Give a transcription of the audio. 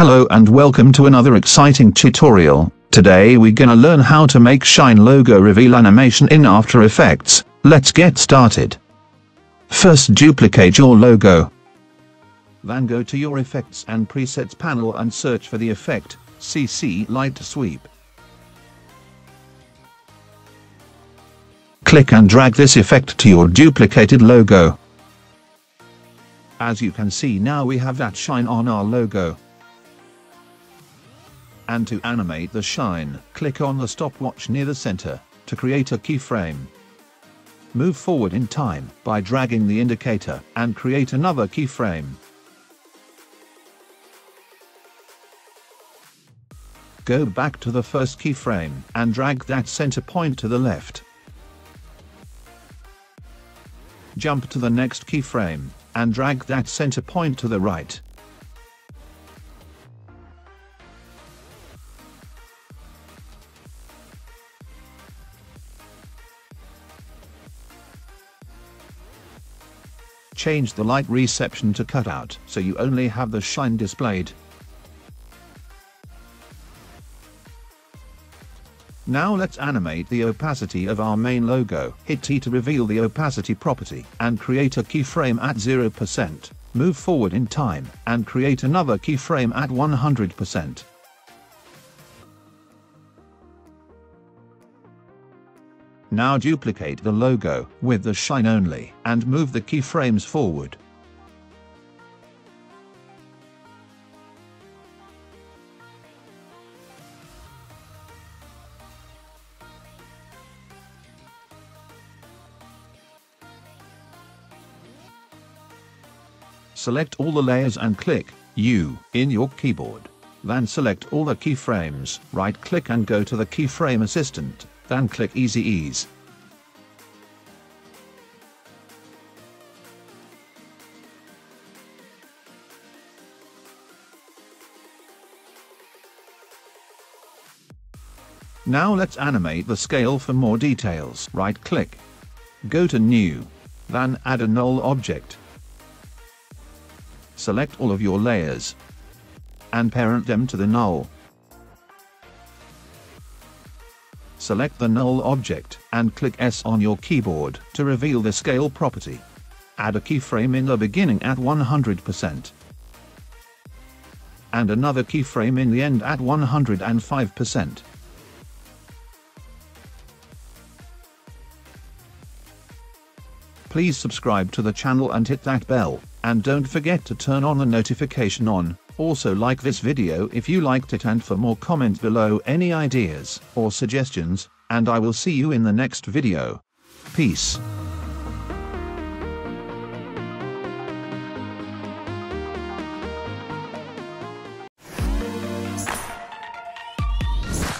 Hello and welcome to another exciting tutorial. Today we're gonna learn how to make Shine logo reveal animation in After Effects. Let's get started. First duplicate your logo. Then go to your Effects and Presets panel and search for the effect, CC Light Sweep. Click and drag this effect to your duplicated logo. As you can see now we have that shine on our logo. And to animate the shine, click on the stopwatch near the center, to create a keyframe. Move forward in time by dragging the indicator and create another keyframe. Go back to the first keyframe and drag that center point to the left. Jump to the next keyframe and drag that center point to the right. Change the light reception to cutout so you only have the shine displayed. Now let's animate the opacity of our main logo. Hit T to reveal the opacity property and create a keyframe at 0%. Move forward in time and create another keyframe at 100%. Now duplicate the logo with the shine only and move the keyframes forward. Select all the layers and click U in your keyboard. Then select all the keyframes, right click and go to the keyframe assistant, then click Easy Ease. Now let's animate the scale for more details. Right click. Go to New. Then add a null object select all of your layers and parent them to the null. Select the null object and click S on your keyboard to reveal the scale property. Add a keyframe in the beginning at 100% and another keyframe in the end at 105%. Please subscribe to the channel and hit that bell. And don't forget to turn on the notification on. Also like this video if you liked it and for more comment below any ideas or suggestions, and I will see you in the next video. Peace.